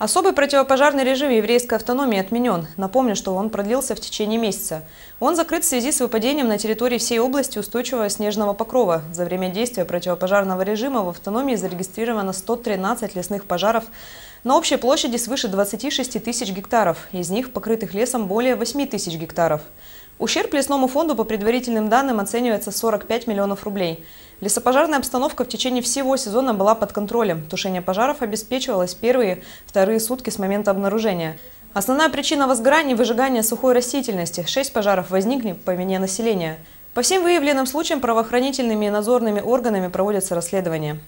Особый противопожарный режим еврейской автономии отменен. Напомню, что он продлился в течение месяца. Он закрыт в связи с выпадением на территории всей области устойчивого снежного покрова. За время действия противопожарного режима в автономии зарегистрировано 113 лесных пожаров на общей площади свыше 26 тысяч гектаров. Из них покрытых лесом более 8 тысяч гектаров. Ущерб лесному фонду по предварительным данным оценивается 45 миллионов рублей. Лесопожарная обстановка в течение всего сезона была под контролем. Тушение пожаров обеспечивалось первые, вторые сутки с момента обнаружения. Основная причина возгорания – выжигание сухой растительности. Шесть пожаров возникли по вине населения. По всем выявленным случаям правоохранительными и надзорными органами проводятся расследования.